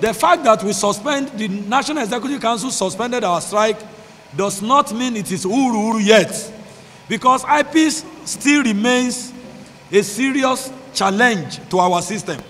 The fact that we suspend, the National Executive Council suspended our strike does not mean it is uru uru yet. Because IPs still remains a serious challenge to our system.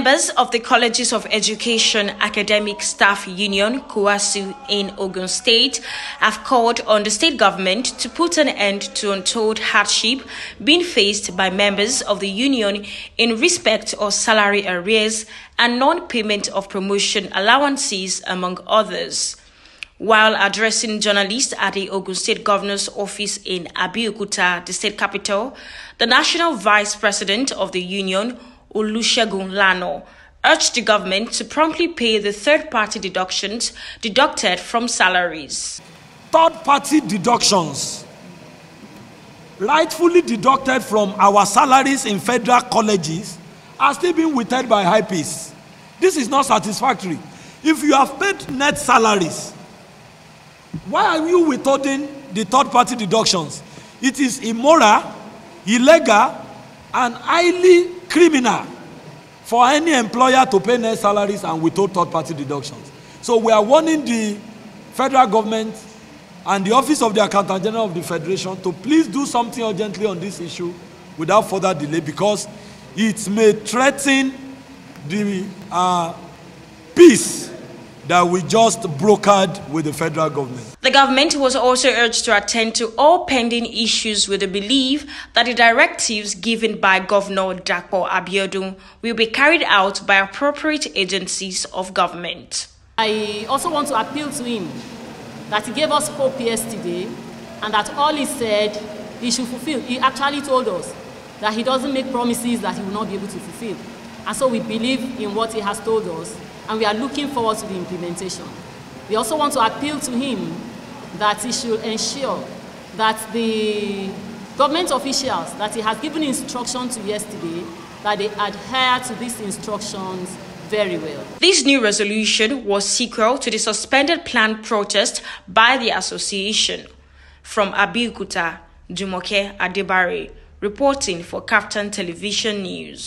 Members of the Colleges of Education Academic Staff Union, COEASU, in Ogun State, have called on the state government to put an end to untold hardship being faced by members of the union in respect of salary arrears and non payment of promotion allowances, among others. While addressing journalists at the Ogun State Governor's office in Abeokuta, the state capital, the National Vice President of the Union, Olusegun Lano, urged the government to promptly pay the third-party deductions deducted from salaries. Third-party deductions rightfully deducted from our salaries in federal colleges are still being withheld by peace. This is not satisfactory. If you have paid net salaries, why are you withholding the third-party deductions? It is immoral, illegal, and highly criminal for any employer to pay net salaries and withhold third party deductions. So we are warning the federal government and the office of the accountant general of the federation to please do something urgently on this issue without further delay because it may threaten the uh, peace that we just brokered with the federal government. The government was also urged to attend to all pending issues with the belief that the directives given by Governor Dapo Abiodun will be carried out by appropriate agencies of government. I also want to appeal to him that he gave us hope yesterday and that all he said he should fulfill. He actually told us that he doesn't make promises that he will not be able to fulfill. And so we believe in what he has told us and we are looking forward to the implementation. We also want to appeal to him that he should ensure that the government officials that he has given instruction to yesterday, that they adhere to these instructions very well. This new resolution was sequel to the suspended planned protest by the association. From Abeokuta, Jumoke Adebare, reporting for Kaftan Television News.